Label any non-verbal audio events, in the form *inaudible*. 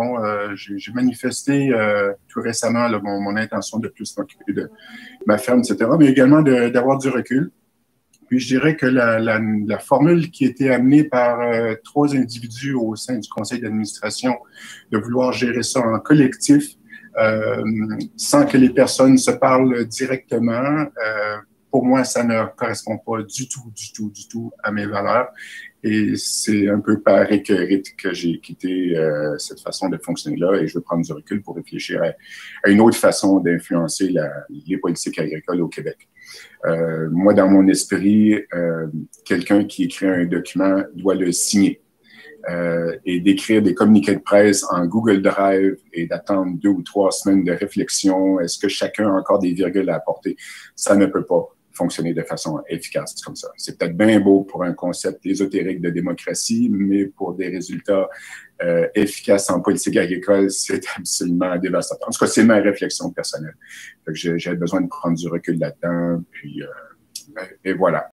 bon, j'ai manifesté tout récemment mon, intention de plus m'occuper de ma ferme, etc., mais également d'avoir du recul. Puis je dirais que la, formule qui était amenée par trois individus au sein du conseil d'administration de vouloir gérer ça en collectif, euh, sans que les personnes se parlent directement, euh, pour moi, ça ne correspond pas du tout, du tout, du tout à mes valeurs. Et c'est un peu par écœurite que j'ai quitté euh, cette façon de fonctionner-là et je veux prendre du recul pour réfléchir à, une autre façon d'influencer les politiques agricoles au Québec. Euh, moi, dans mon esprit, euh, quelqu'un qui écrit un document doit le signer. Euh, et d'écrire des communiqués de presse en Google Drive et d'attendre deux ou trois semaines de réflexion, est-ce que chacun a encore des virgules à apporter? Ça ne peut pas fonctionner de façon efficace comme ça. C'est peut-être bien beau pour un concept ésotérique de démocratie, mais pour des résultats euh, efficaces en politique agricole, c'est *laughs* absolument dévastateur. En tout cas, c'est ma réflexion personnelle. J'ai besoin de prendre du recul là-dedans, puis euh, et voilà.